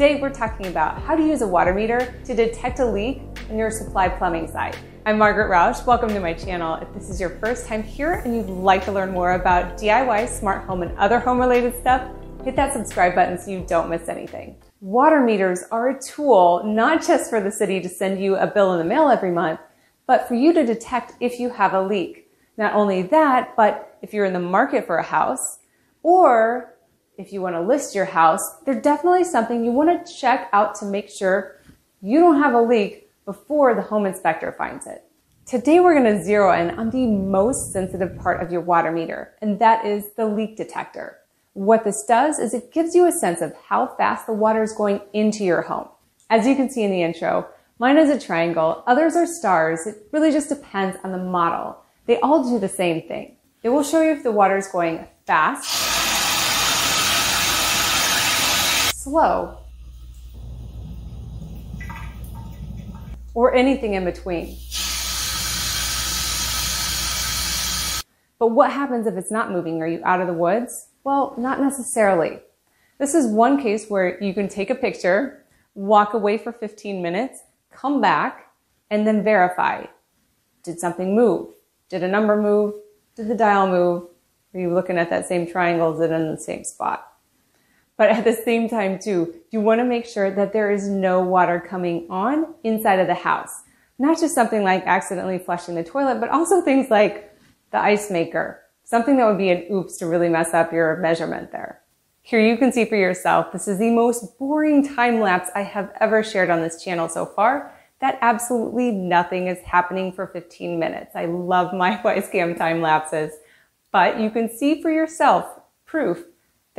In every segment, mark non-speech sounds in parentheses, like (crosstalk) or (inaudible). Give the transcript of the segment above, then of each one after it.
Today we're talking about how to use a water meter to detect a leak in your supply plumbing site. I'm Margaret Rausch. Welcome to my channel. If this is your first time here and you'd like to learn more about DIY, smart home, and other home related stuff, hit that subscribe button so you don't miss anything. Water meters are a tool not just for the city to send you a bill in the mail every month, but for you to detect if you have a leak. Not only that, but if you're in the market for a house or if you want to list your house, they're definitely something you want to check out to make sure you don't have a leak before the home inspector finds it. Today we're going to zero in on the most sensitive part of your water meter, and that is the leak detector. What this does is it gives you a sense of how fast the water is going into your home. As you can see in the intro, mine is a triangle, others are stars. It really just depends on the model. They all do the same thing. It will show you if the water is going fast, slow, or anything in between. But what happens if it's not moving? Are you out of the woods? Well, not necessarily. This is one case where you can take a picture, walk away for 15 minutes, come back, and then verify. Did something move? Did a number move? Did the dial move? Are you looking at that same triangle? Is it in the same spot? But at the same time too, you want to make sure that there is no water coming on inside of the house. Not just something like accidentally flushing the toilet, but also things like the ice maker. Something that would be an oops to really mess up your measurement there. Here you can see for yourself, this is the most boring time lapse I have ever shared on this channel so far. That absolutely nothing is happening for 15 minutes. I love my (laughs) Wyze cam time lapses, but you can see for yourself proof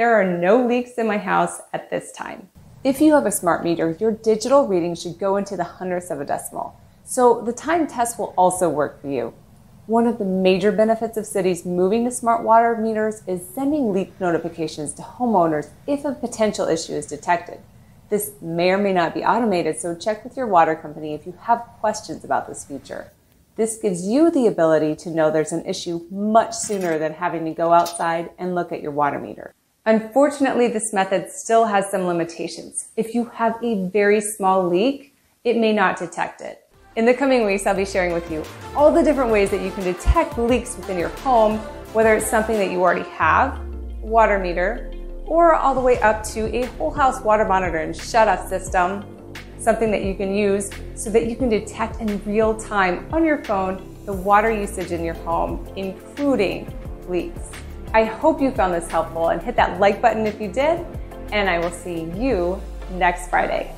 there are no leaks in my house at this time. If you have a smart meter, your digital reading should go into the hundredths of a decimal. So the time test will also work for you. One of the major benefits of cities moving to smart water meters is sending leak notifications to homeowners if a potential issue is detected. This may or may not be automated, so check with your water company if you have questions about this feature. This gives you the ability to know there's an issue much sooner than having to go outside and look at your water meter. Unfortunately, this method still has some limitations. If you have a very small leak, it may not detect it. In the coming weeks, I'll be sharing with you all the different ways that you can detect leaks within your home, whether it's something that you already have, water meter, or all the way up to a whole house water monitor and shut off system, something that you can use so that you can detect in real time on your phone the water usage in your home, including leaks. I hope you found this helpful and hit that like button if you did, and I will see you next Friday.